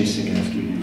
chasing after you.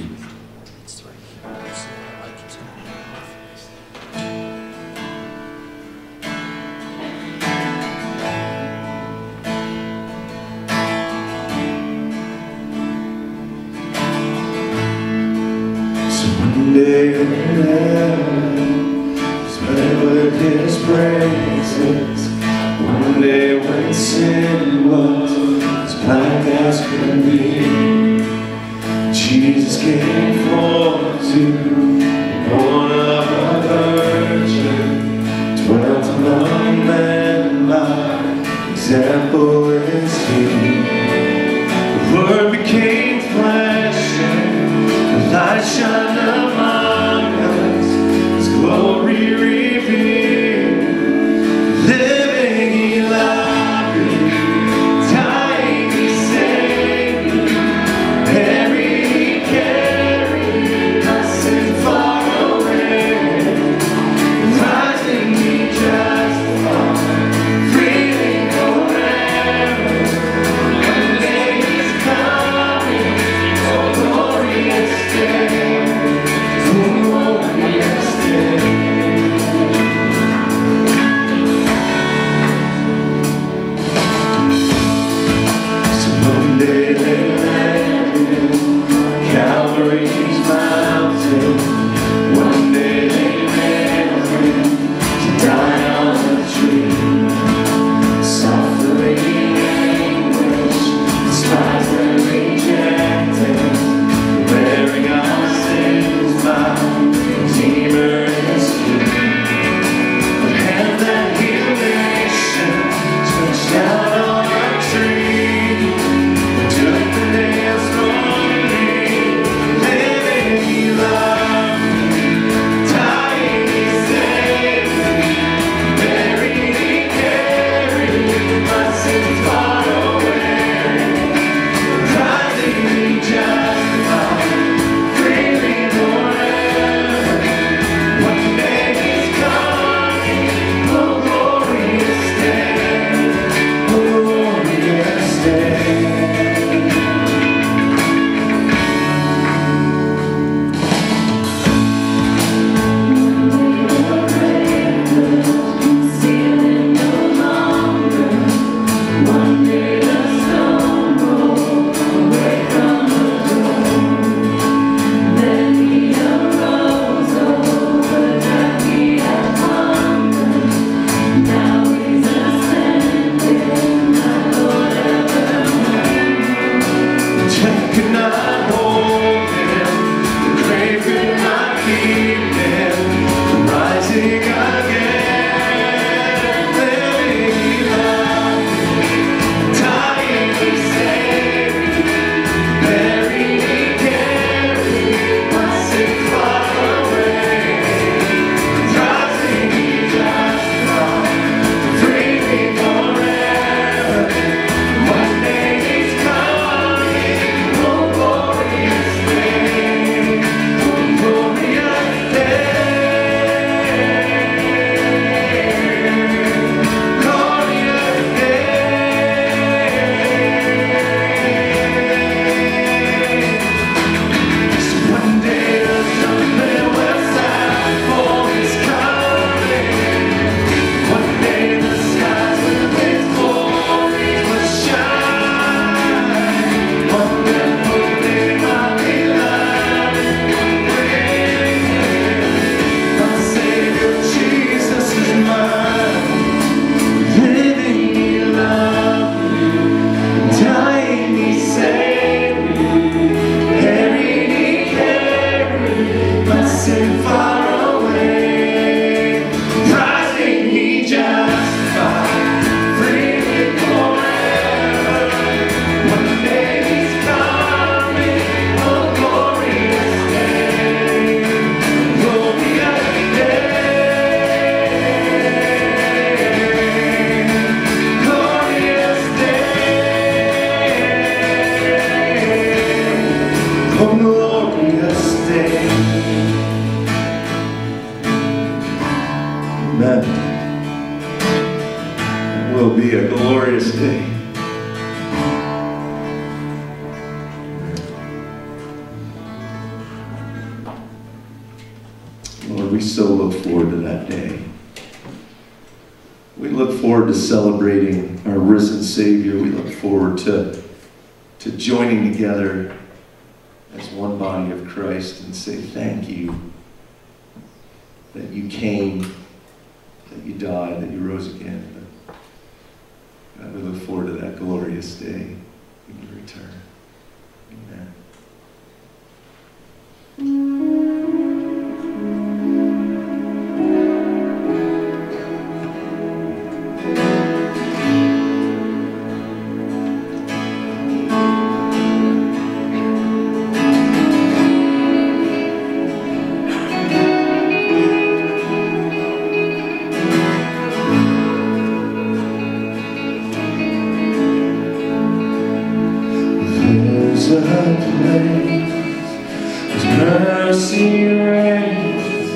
mercy reigns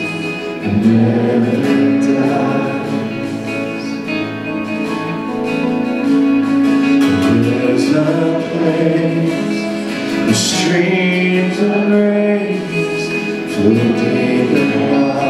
and never dies. There's a place the streams of grace flow deep and wide.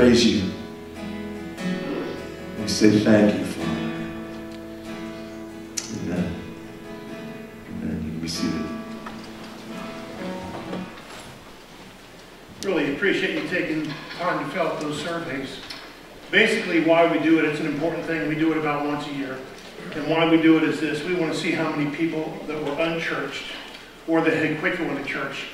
praise you. We say thank you, Father. Amen. Amen. You can be seated. Really appreciate you taking time to fill out those surveys. Basically, why we do it, it's an important thing. We do it about once a year. And why we do it is this. We want to see how many people that were unchurched or that had quit going to church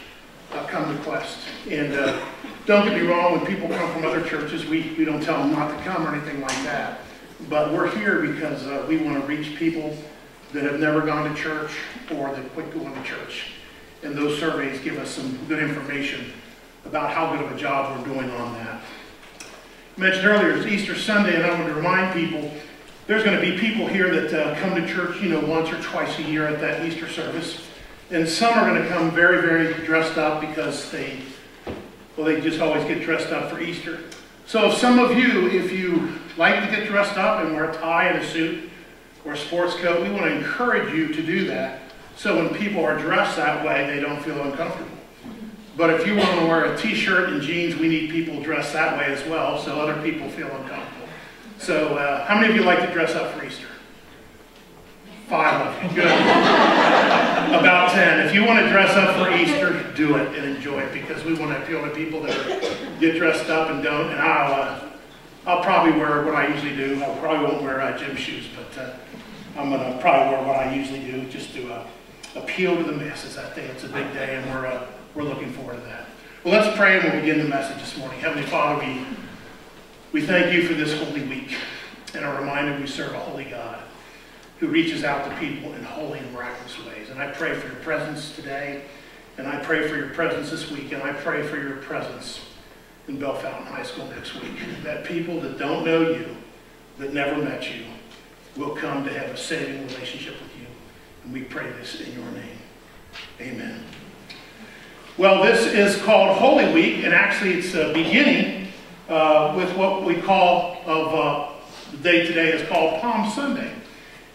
but we're here because uh, we want to reach people that have never gone to church or that quit going to church. And those surveys give us some good information about how good of a job we're doing on that. I mentioned earlier, it's Easter Sunday, and I want to remind people there's going to be people here that uh, come to church, you know, once or twice a year at that Easter service. And some are going to come very, very dressed up because they, well, they just always get dressed up for Easter. So some of you, if you like to get dressed up and wear a tie and a suit or a sports coat, we want to encourage you to do that. So when people are dressed that way, they don't feel uncomfortable. But if you want to wear a t-shirt and jeans, we need people dressed that way as well, so other people feel uncomfortable. So uh, how many of you like to dress up for Easter? Five of you, good. About 10. If you want to dress up for Easter, do it and enjoy it because we want to appeal to people that get dressed up and don't. And I'll, uh, I'll probably wear what I usually do. I probably won't wear uh, gym shoes, but uh, I'm going to probably wear what I usually do just to uh, appeal to the masses. I think it's a big day, and we're, uh, we're looking forward to that. Well, let's pray and we'll begin the message this morning. Heavenly Father, we, we thank you for this holy week and a reminder we serve a holy God who reaches out to people in holy and miraculous ways. And I pray for your presence today, and I pray for your presence this week, and I pray for your presence in Bellefontaine High School next week. That people that don't know you, that never met you, will come to have a saving relationship with you. And we pray this in your name. Amen. Well, this is called Holy Week, and actually it's uh, beginning uh, with what we call of uh, the day today is called Palm Sunday.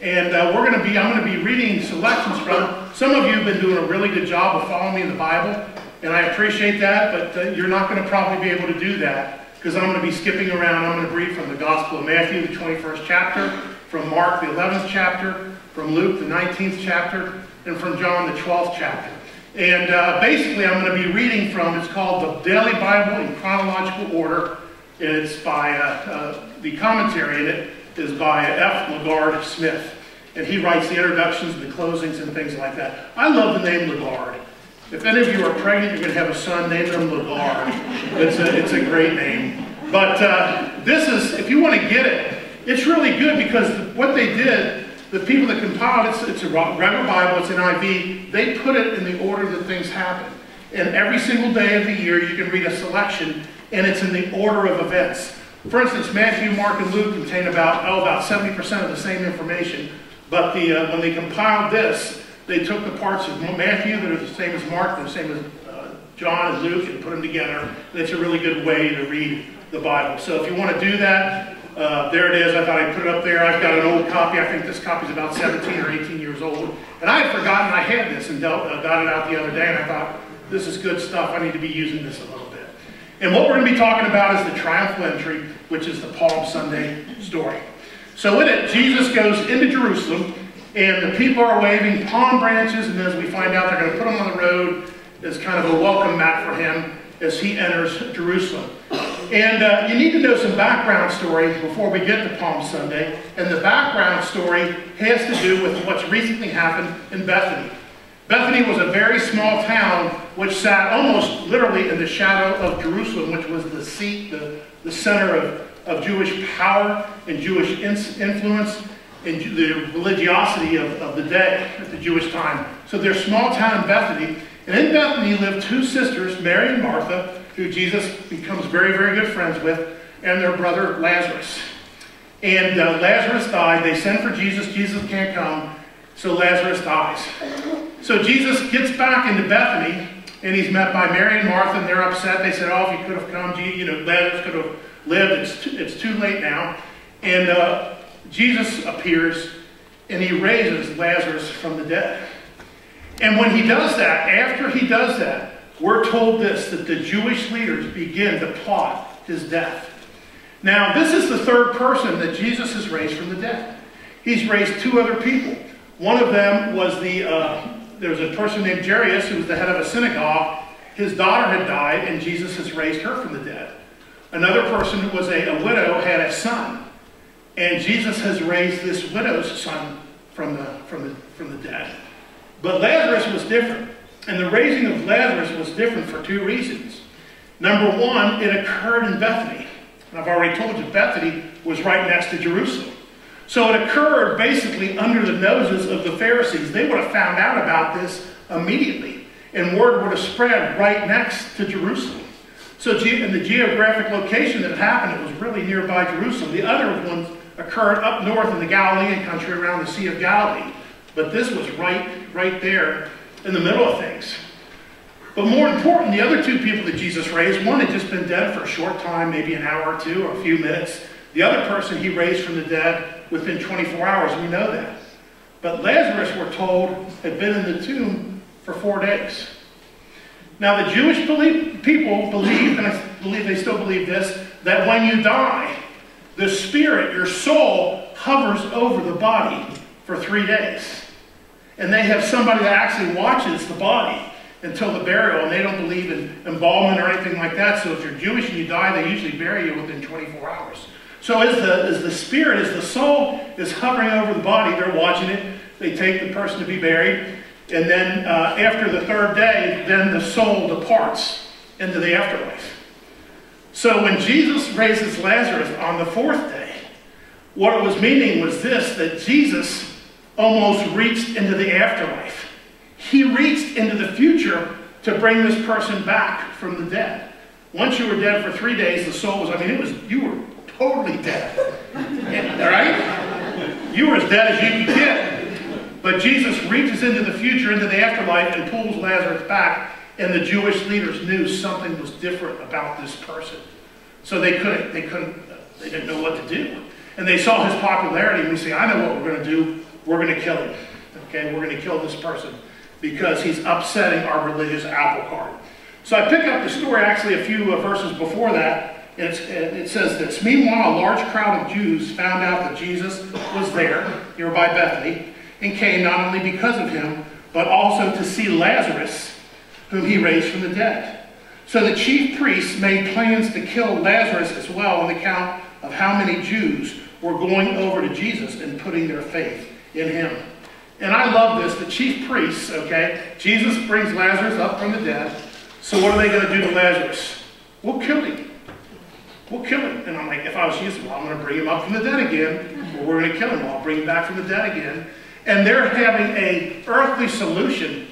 And uh, we're going to be, I'm going to be reading selections from, some of you have been doing a really good job of following me in the Bible. And I appreciate that, but uh, you're not going to probably be able to do that because I'm going to be skipping around. I'm going to read from the Gospel of Matthew, the 21st chapter, from Mark, the 11th chapter, from Luke, the 19th chapter, and from John, the 12th chapter. And uh, basically, I'm going to be reading from, it's called the Daily Bible in Chronological Order. And it's by, uh, uh the commentary in it is by F. LaGard Smith. And he writes the introductions, and the closings, and things like that. I love the name LaGard. If any of you are pregnant, you're going to have a son, name him LaGard. It's a, it's a great name. But uh, this is, if you want to get it, it's really good because what they did, the people that compiled it, it's a regular Bible, it's an IV, they put it in the order that things happen. And every single day of the year, you can read a selection, and it's in the order of events. For instance, Matthew, Mark, and Luke contain about, oh, about 70% of the same information. But the, uh, when they compiled this, they took the parts of Matthew that are the same as Mark, the same as uh, John and Luke, and put them together. And it's a really good way to read the Bible. So if you want to do that, uh, there it is. I thought I'd put it up there. I've got an old copy. I think this copy is about 17 or 18 years old. And I had forgotten I had this and dealt, uh, got it out the other day. And I thought, this is good stuff. I need to be using this a little. And what we're going to be talking about is the triumphal entry, which is the Palm Sunday story. So in it, Jesus goes into Jerusalem and the people are waving palm branches, and as we find out, they're going to put him on the road as kind of a welcome mat for him as he enters Jerusalem. And uh, you need to know some background story before we get to Palm Sunday. And the background story has to do with what's recently happened in Bethany. Bethany was a very small town which sat almost literally in the shadow of Jerusalem, which was the seat, the, the center of, of Jewish power and Jewish influence and the religiosity of, of the day at the Jewish time. So there's small town in Bethany. And in Bethany lived two sisters, Mary and Martha, who Jesus becomes very, very good friends with, and their brother Lazarus. And uh, Lazarus died. They send for Jesus. Jesus can't come. So Lazarus dies. So Jesus gets back into Bethany, and he's met by Mary and Martha, and they're upset. They said, oh, if you could have come, you know, Lazarus could have lived. It's too, it's too late now. And uh, Jesus appears, and he raises Lazarus from the dead. And when he does that, after he does that, we're told this, that the Jewish leaders begin to plot his death. Now, this is the third person that Jesus has raised from the dead. He's raised two other people. One of them was the, uh, there was a person named Jairus who was the head of a synagogue. His daughter had died, and Jesus has raised her from the dead. Another person who was a, a widow had a son, and Jesus has raised this widow's son from the, from the, from the dead. But Lazarus was different. And the raising of Lazarus was different for two reasons. Number one, it occurred in Bethany. And I've already told you, Bethany was right next to Jerusalem. So it occurred basically under the noses of the Pharisees. They would have found out about this immediately. And word would have spread right next to Jerusalem. So in the geographic location that it happened, it was really nearby Jerusalem. The other ones occurred up north in the Galilean country around the Sea of Galilee. But this was right, right there in the middle of things. But more important, the other two people that Jesus raised, one had just been dead for a short time, maybe an hour or two or a few minutes. The other person he raised from the dead within 24 hours. We know that. But Lazarus, we're told, had been in the tomb for four days. Now, the Jewish people believe, and I believe they still believe this, that when you die, the spirit, your soul, hovers over the body for three days. And they have somebody that actually watches the body until the burial, and they don't believe in embalming or anything like that. So if you're Jewish and you die, they usually bury you within 24 hours. So as the, as the spirit, as the soul is hovering over the body, they're watching it. They take the person to be buried. And then uh, after the third day, then the soul departs into the afterlife. So when Jesus raises Lazarus on the fourth day, what it was meaning was this, that Jesus almost reached into the afterlife. He reached into the future to bring this person back from the dead. Once you were dead for three days, the soul was, I mean, it was, you were totally dead. All right? You were as dead as you could get. But Jesus reaches into the future, into the afterlife, and pulls Lazarus back, and the Jewish leaders knew something was different about this person. So they couldn't, they couldn't, they didn't know what to do. And they saw his popularity, and we say, I know what we're going to do we're going to kill him. Okay, we're going to kill this person because he's upsetting our religious apple cart. So I pick up the story actually a few uh, verses before that. It says this Meanwhile, a large crowd of Jews found out that Jesus was there, nearby Bethany, and came not only because of him, but also to see Lazarus, whom he raised from the dead. So the chief priests made plans to kill Lazarus as well on account of how many Jews were going over to Jesus and putting their faith in him. And I love this. The chief priests, okay, Jesus brings Lazarus up from the dead. So what are they going to do to Lazarus? We'll kill him. We'll kill him. And I'm like, if I was Jesus, well, I'm going to bring him up from the dead again. Or we're going to kill him. I'll bring him back from the dead again. And they're having a earthly solution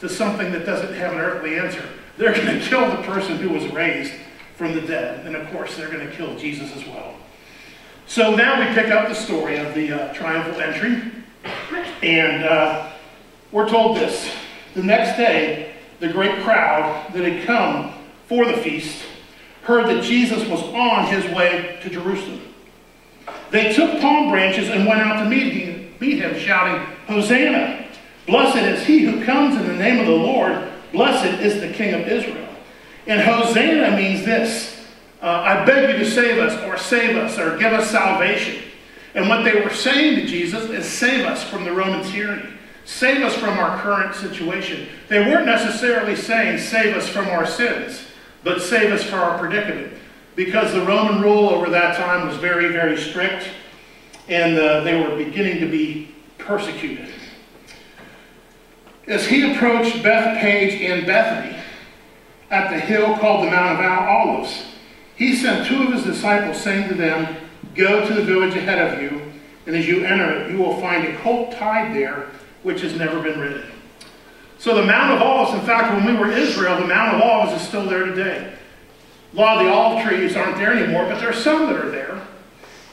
to something that doesn't have an earthly answer. They're going to kill the person who was raised from the dead. And of course, they're going to kill Jesus as well. So now we pick up the story of the uh, triumphal entry. And uh, we're told this. The next day, the great crowd that had come for the feast heard that Jesus was on his way to Jerusalem. They took palm branches and went out to meet him, meet him shouting, Hosanna! Blessed is he who comes in the name of the Lord. Blessed is the King of Israel. And Hosanna means this. Uh, I beg you to save us, or save us, or give us salvation. And what they were saying to Jesus is save us from the Roman tyranny. Save us from our current situation. They weren't necessarily saying save us from our sins, but save us from our predicament. because the Roman rule over that time was very, very strict, and uh, they were beginning to be persecuted. As he approached Bethpage and Bethany at the hill called the Mount of Olives, he sent two of his disciples, saying to them, Go to the village ahead of you, and as you enter it, you will find a colt tied there, which has never been ridden. So the Mount of Olives, in fact, when we were Israel, the Mount of Olives is still there today. A lot of the olive trees aren't there anymore, but there are some that are there.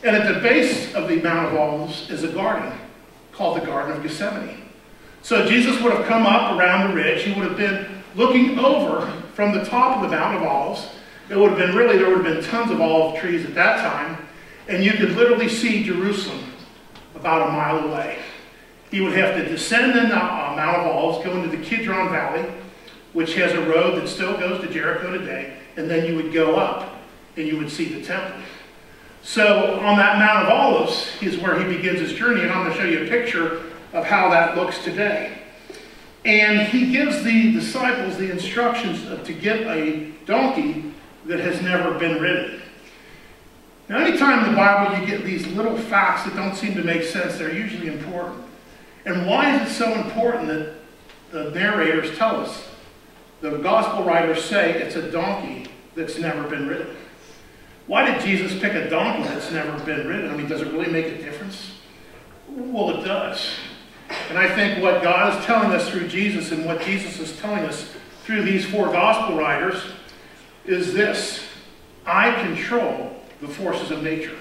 And at the base of the Mount of Olives is a garden called the Garden of Gethsemane. So Jesus would have come up around the ridge. He would have been looking over from the top of the Mount of Olives. It would have been really, there would have been tons of olive trees at that time. And you could literally see Jerusalem about a mile away. He would have to descend the uh, Mount of Olives, go into the Kidron Valley, which has a road that still goes to Jericho today, and then you would go up and you would see the temple. So on that Mount of Olives is where he begins his journey, and I'm going to show you a picture of how that looks today. And he gives the disciples the instructions to get a donkey that has never been ridden. Now, anytime in the Bible you get these little facts that don't seem to make sense, they're usually important. And why is it so important that the narrators tell us? The gospel writers say it's a donkey that's never been ridden. Why did Jesus pick a donkey that's never been ridden? I mean, does it really make a difference? Well, it does. And I think what God is telling us through Jesus and what Jesus is telling us through these four gospel writers is this I control the forces of nature.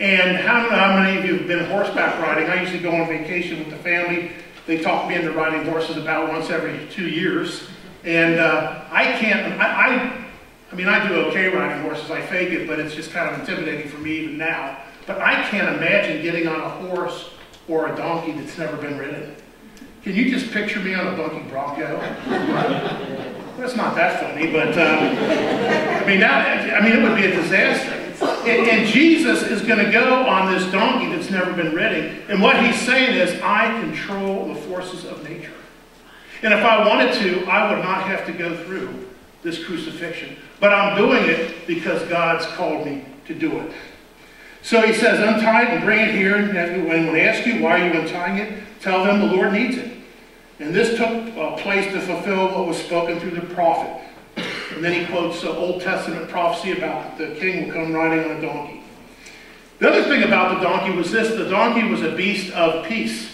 And how, how many of you have been horseback riding? I usually go on vacation with the family. They talk me into riding horses about once every two years. And uh, I can't, I, I, I mean, I do okay riding horses. I fake it, but it's just kind of intimidating for me even now. But I can't imagine getting on a horse or a donkey that's never been ridden. Can you just picture me on a donkey bronco? that's not that funny, but uh, I mean, that, I mean, it would be a disaster. And, and Jesus is going to go on this donkey that's never been ridden. And what he's saying is, I control the forces of nature. And if I wanted to, I would not have to go through this crucifixion. But I'm doing it because God's called me to do it. So he says, untie it and bring it here. And when they ask you, why are you untying it? Tell them the Lord needs it. And this took uh, place to fulfill what was spoken through the prophet. And then he quotes the Old Testament prophecy about the king will come riding on a donkey. The other thing about the donkey was this. The donkey was a beast of peace.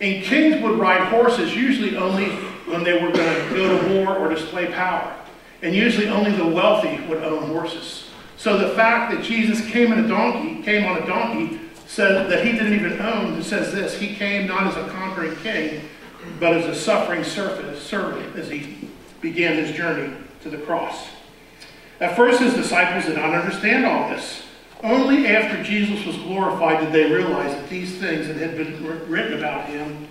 And kings would ride horses usually only when they were going to go to war or display power. And usually only the wealthy would own horses. So the fact that Jesus came in a donkey, came on a donkey, said that he didn't even own, it says this, he came not as a conquering king, but as a suffering servant as he began his journey to the cross. At first, his disciples did not understand all this. Only after Jesus was glorified did they realize that these things that had been written about him,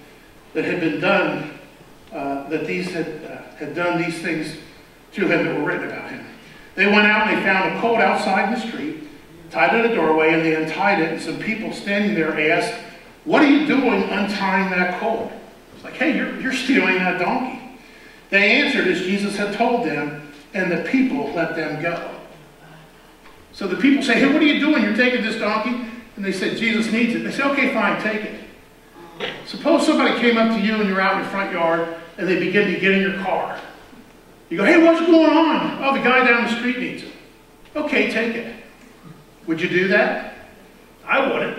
that had been done, uh, that these had, uh, had done these things to him that were written about him. They went out and they found a colt outside in the street, tied at a doorway, and they untied it. And some people standing there asked, What are you doing untying that colt? It's like, Hey, you're, you're stealing that donkey. They answered as Jesus had told them, and the people let them go. So the people say, Hey, what are you doing? You're taking this donkey? And they said, Jesus needs it. They say, Okay, fine, take it. Suppose somebody came up to you and you're out in your front yard and they begin to get in your car. You go, hey, what's going on? Oh, the guy down the street needs it. Okay, take it. Would you do that? I wouldn't.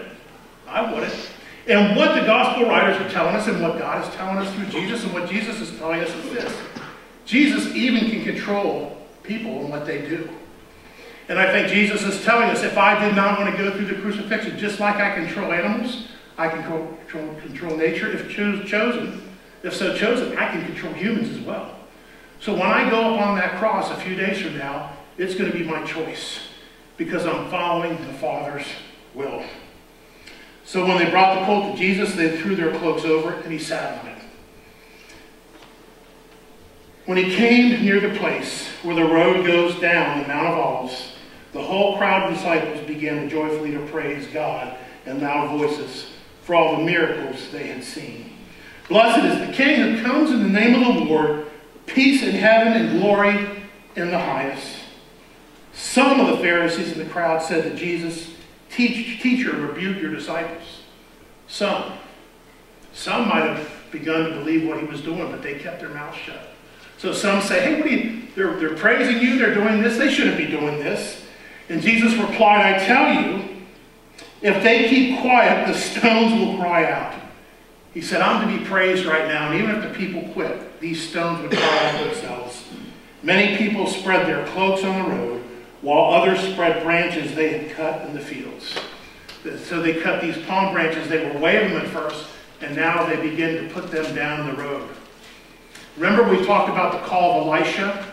I wouldn't. And what the gospel writers are telling us and what God is telling us through Jesus and what Jesus is telling us is this. Jesus even can control people and what they do. And I think Jesus is telling us if I did not want to go through the crucifixion, just like I control animals, I can control, control, nature. If chosen, if so chosen, I can control humans as well. So when I go up on that cross a few days from now, it's going to be my choice because I'm following the Father's will. So when they brought the colt to Jesus, they threw their cloaks over it and he sat on it. When he came near the place where the road goes down the Mount of Olives, the whole crowd of disciples began joyfully to praise God in loud voices for all the miracles they had seen. Blessed is the King who comes in the name of the Lord peace in heaven and glory in the highest. Some of the Pharisees in the crowd said to Jesus, Teach, Teacher, rebuke your disciples. Some. Some might have begun to believe what he was doing, but they kept their mouths shut. So some say, hey, what are you, they're, they're praising you, they're doing this, they shouldn't be doing this. And Jesus replied, I tell you, if they keep quiet, the stones will cry out. He said, I'm to be praised right now, and even if the people quit, these stones would cry out themselves. Many people spread their cloaks on the road, while others spread branches they had cut in the fields. So they cut these palm branches, they were waving them at first, and now they begin to put them down the road. Remember we talked about the call of Elisha?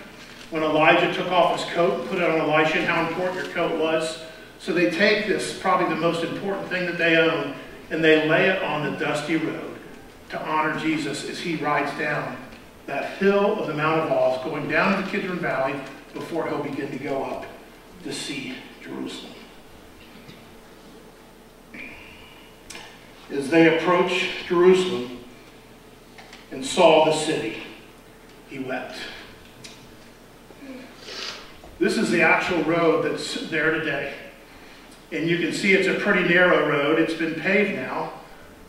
When Elijah took off his coat and put it on Elisha and how important your coat was? So they take this, probably the most important thing that they own, and they lay it on the dusty road to honor Jesus as he rides down that hill of the Mount of Olives, going down to the Kidron Valley before he'll begin to go up to see Jerusalem. As they approached Jerusalem and saw the city, he wept. This is the actual road that's there today. And you can see it's a pretty narrow road. It's been paved now.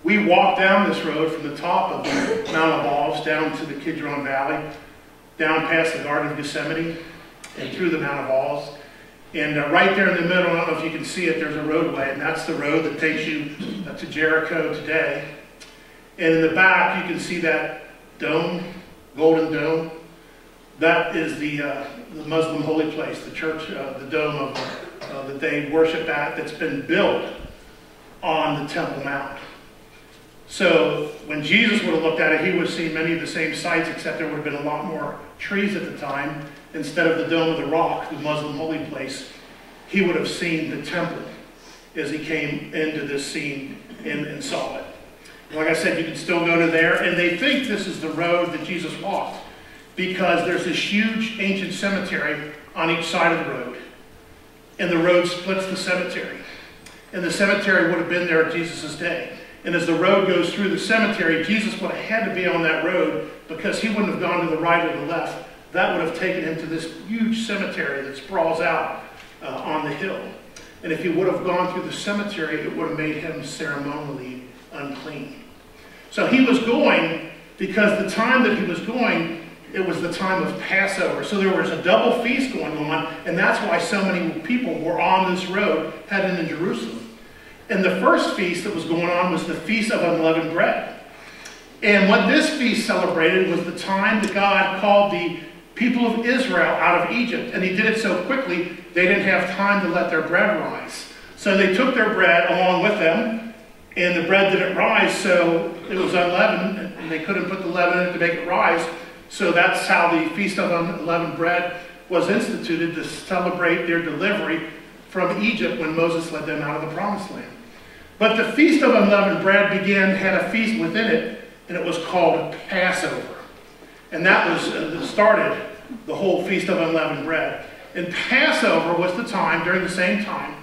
We walked down this road from the top of Mount of Olives down to the Kidron Valley, down past the Garden of Gethsemane, and through the Mount of Olives. And uh, right there in the middle, I don't know if you can see it, there's a roadway, and that's the road that takes you uh, to Jericho today. And in the back, you can see that dome, golden dome. That is the, uh, the Muslim holy place, the church, uh, the dome of, uh, that they worship at, that's been built on the Temple Mount. So when Jesus would have looked at it, he would have seen many of the same sights, except there would have been a lot more trees at the time instead of the Dome of the Rock, the Muslim holy place, he would have seen the temple as he came into this scene and, and saw it. Like I said, you can still go to there, and they think this is the road that Jesus walked because there's this huge ancient cemetery on each side of the road, and the road splits the cemetery. And the cemetery would have been there at Jesus' day. And as the road goes through the cemetery, Jesus would have had to be on that road because he wouldn't have gone to the right or the left that would have taken him to this huge cemetery that sprawls out uh, on the hill. And if he would have gone through the cemetery, it would have made him ceremonially unclean. So he was going because the time that he was going, it was the time of Passover. So there was a double feast going on, and that's why so many people were on this road heading to Jerusalem. And the first feast that was going on was the Feast of Unleavened Bread. And what this feast celebrated was the time that God called the people of Israel out of Egypt. And he did it so quickly, they didn't have time to let their bread rise. So they took their bread along with them, and the bread didn't rise, so it was unleavened, and they couldn't put the leaven in it to make it rise. So that's how the Feast of Unleavened Bread was instituted to celebrate their delivery from Egypt when Moses led them out of the Promised Land. But the Feast of Unleavened Bread began, had a feast within it, and it was called Passover. And that was uh, started the whole Feast of Unleavened Bread. And Passover was the time, during the same time,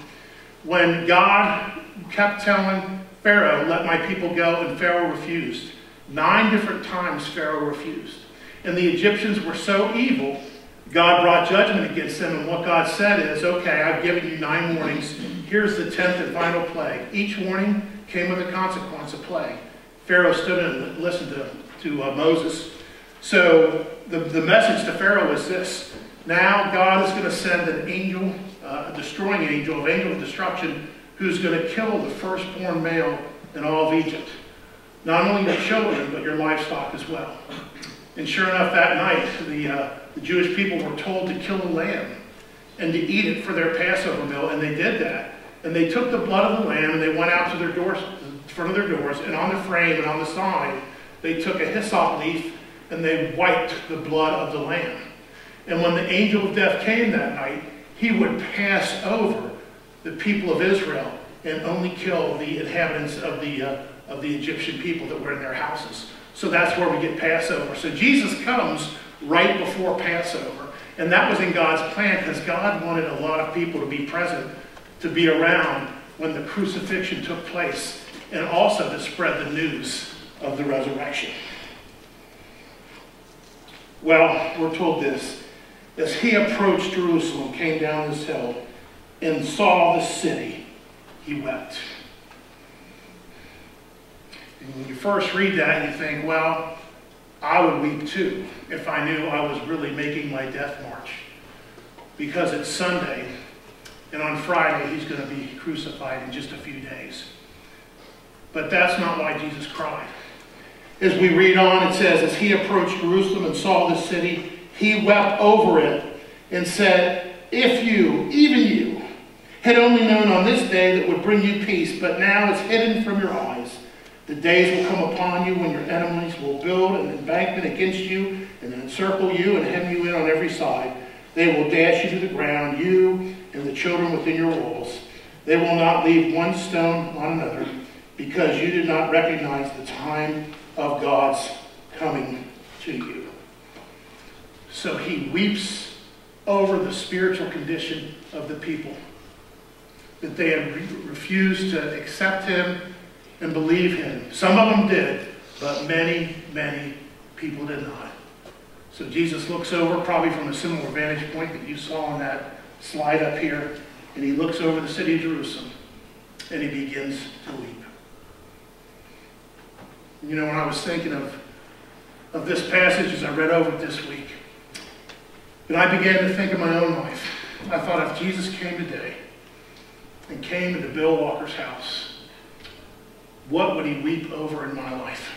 when God kept telling Pharaoh, let my people go, and Pharaoh refused. Nine different times Pharaoh refused. And the Egyptians were so evil, God brought judgment against them. And what God said is, okay, I've given you nine warnings. Here's the tenth and final plague. Each warning came with a consequence, a plague. Pharaoh stood and listened to, to uh, Moses. So the, the message to Pharaoh is this. Now God is going to send an angel, uh, a destroying angel, an angel of destruction, who's going to kill the firstborn male in all of Egypt. Not only your children, but your livestock as well. And sure enough, that night, the, uh, the Jewish people were told to kill a lamb and to eat it for their Passover meal, and they did that. And they took the blood of the lamb and they went out to their doors, front of their doors, and on the frame and on the sign, they took a hyssop leaf and they wiped the blood of the lamb. And when the angel of death came that night, he would pass over the people of Israel and only kill the inhabitants of the, uh, of the Egyptian people that were in their houses. So that's where we get Passover. So Jesus comes right before Passover. And that was in God's plan because God wanted a lot of people to be present, to be around when the crucifixion took place, and also to spread the news of the resurrection. Well, we're told this. as he approached Jerusalem, came down this hill, and saw the city, he wept. And when you first read that, you think, well, I would weep too if I knew I was really making my death march. Because it's Sunday, and on Friday he's going to be crucified in just a few days. But that's not why Jesus cried. As we read on, it says, As he approached Jerusalem and saw the city, he wept over it and said, If you, even you, had only known on this day that would bring you peace, but now it's hidden from your eyes. The days will come upon you when your enemies will build an embankment against you and encircle you and hem you in on every side. They will dash you to the ground, you and the children within your walls. They will not leave one stone on another, because you did not recognize the time of God's coming to you. So he weeps over the spiritual condition of the people, that they had re refused to accept him and believe him. Some of them did, but many, many people did not. So Jesus looks over, probably from a similar vantage point that you saw on that slide up here, and he looks over the city of Jerusalem, and he begins to weep. You know, when I was thinking of, of this passage as I read over it this week, and I began to think of my own life, I thought if Jesus came today and came into Bill Walker's house, what would he weep over in my life?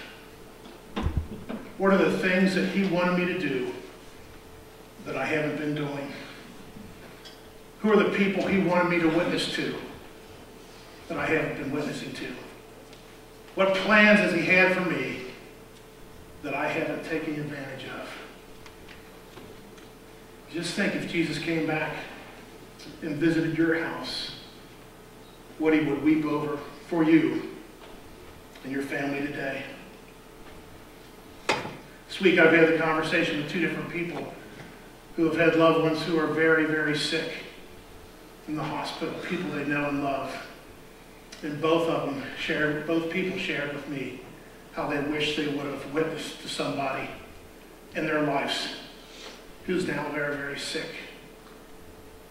What are the things that he wanted me to do that I haven't been doing? Who are the people he wanted me to witness to that I haven't been witnessing to? What plans has he had for me that I haven't taken advantage of? Just think if Jesus came back and visited your house, what he would weep over for you and your family today. This week I've had the conversation with two different people who have had loved ones who are very, very sick in the hospital, people they know and love. And both of them shared, both people shared with me how they wish they would have witnessed to somebody in their lives who's now very, very sick.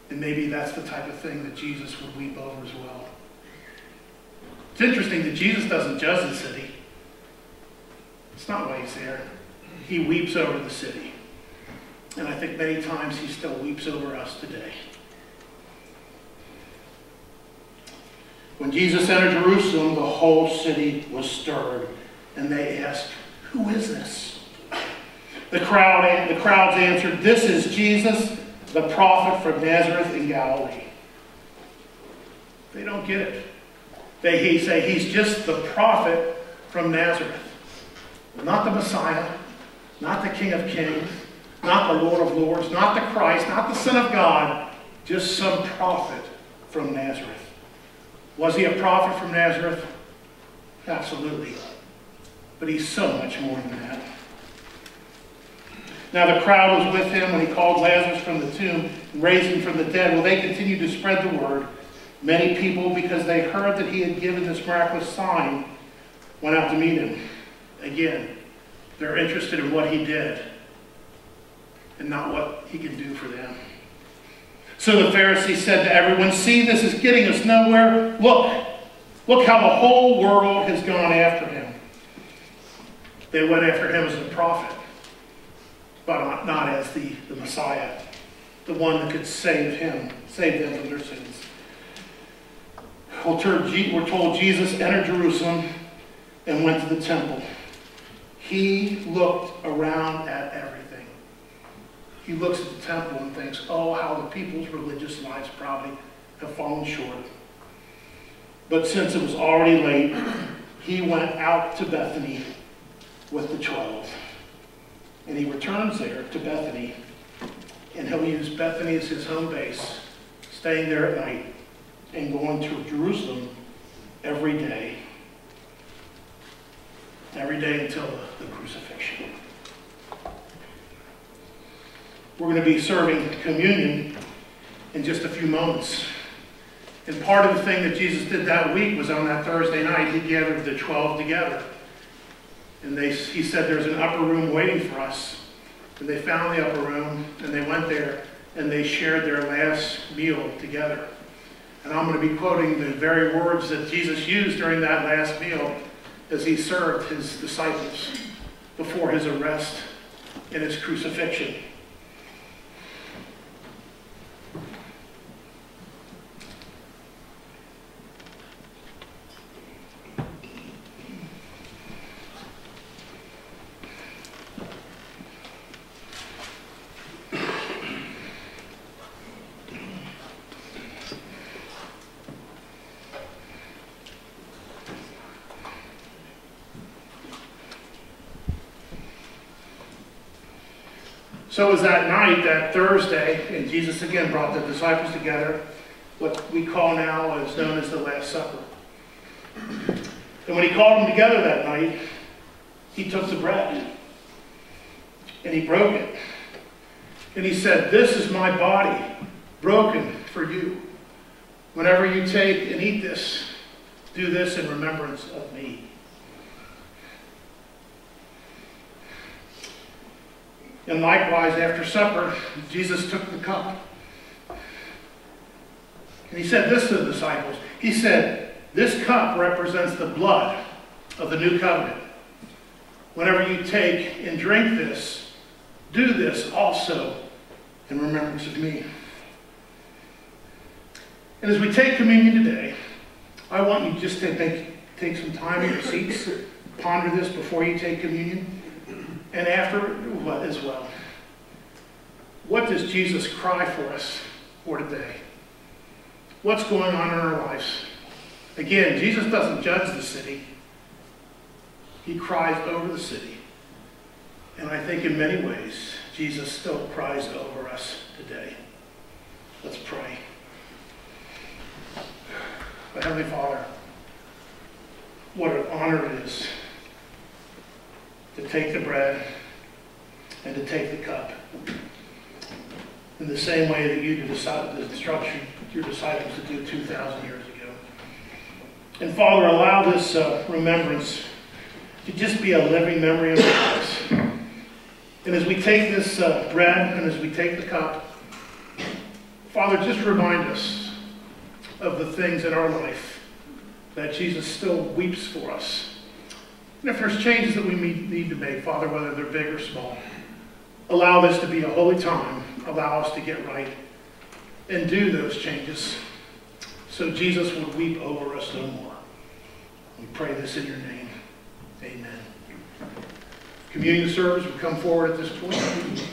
And maybe that's the type of thing that Jesus would weep over as well. It's interesting that Jesus doesn't judge the city. It's not why he's there. He weeps over the city. And I think many times he still weeps over us today. When Jesus entered Jerusalem, the whole city was stirred, and they asked, Who is this? The, crowd, the crowds answered, This is Jesus, the prophet from Nazareth in Galilee. They don't get it. They he say he's just the prophet from Nazareth. Not the Messiah, not the King of Kings, not the Lord of Lords, not the Christ, not the Son of God, just some prophet from Nazareth. Was he a prophet from Nazareth? Absolutely. But he's so much more than that. Now the crowd was with him when he called Lazarus from the tomb and raised him from the dead. Well, they continued to spread the word. Many people, because they heard that he had given this miraculous sign, went out to meet him. Again, they're interested in what he did and not what he can do for them. So the Pharisees said to everyone, See, this is getting us nowhere. Look, look how the whole world has gone after him. They went after him as a prophet, but not as the, the Messiah, the one that could save him, save them from their sins. We're told Jesus entered Jerusalem and went to the temple. He looked around at everything. He looks at the temple and thinks, oh, how the people's religious lives probably have fallen short. But since it was already late, he went out to Bethany with the twelve. And he returns there to Bethany, and he'll use Bethany as his home base, staying there at night and going to Jerusalem every day. Every day until the, crucifixion. We're going to be serving communion in just a few moments. And part of the thing that Jesus did that week was on that Thursday night, he gathered the 12 together. And they, he said, There's an upper room waiting for us. And they found the upper room, and they went there, and they shared their last meal together. And I'm going to be quoting the very words that Jesus used during that last meal as he served his disciples before his arrest and his crucifixion. So it was that night, that Thursday, and Jesus again brought the disciples together, what we call now is known as the Last Supper. And when he called them together that night, he took the bread and he broke it. And he said, This is my body broken for you. Whenever you take and eat this, do this in remembrance of me. And likewise, after supper, Jesus took the cup. And he said this to the disciples. He said, This cup represents the blood of the new covenant. Whenever you take and drink this, do this also in remembrance of me. And as we take communion today, I want you just to take, take some time in your seats, ponder this before you take communion and after as well. What does Jesus cry for us for today? What's going on in our lives? Again, Jesus doesn't judge the city. He cries over the city. And I think in many ways, Jesus still cries over us today. Let's pray. Heavenly Father, what an honor it is to take the bread and to take the cup. In the same way that you instructed your disciples to do 2,000 years ago. And Father, allow this uh, remembrance to just be a living memory of lives. And as we take this uh, bread and as we take the cup, Father, just remind us of the things in our life that Jesus still weeps for us and if there's changes that we need to make, Father, whether they're big or small, allow this to be a holy time. Allow us to get right and do those changes so Jesus would weep over us no more. We pray this in your name. Amen. Communion service will come forward at this point.